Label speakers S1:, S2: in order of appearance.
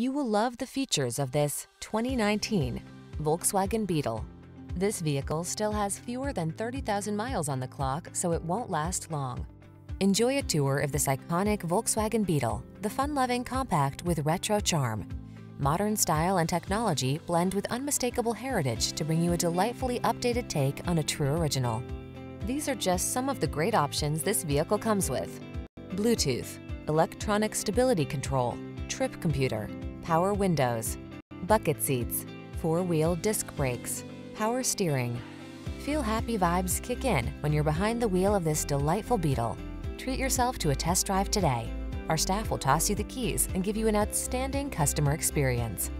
S1: You will love the features of this 2019 Volkswagen Beetle. This vehicle still has fewer than 30,000 miles on the clock, so it won't last long. Enjoy a tour of this iconic Volkswagen Beetle, the fun-loving compact with retro charm. Modern style and technology blend with unmistakable heritage to bring you a delightfully updated take on a true original. These are just some of the great options this vehicle comes with. Bluetooth, electronic stability control, trip computer, power windows, bucket seats, four-wheel disc brakes, power steering. Feel happy vibes kick in when you're behind the wheel of this delightful Beetle. Treat yourself to a test drive today. Our staff will toss you the keys and give you an outstanding customer experience.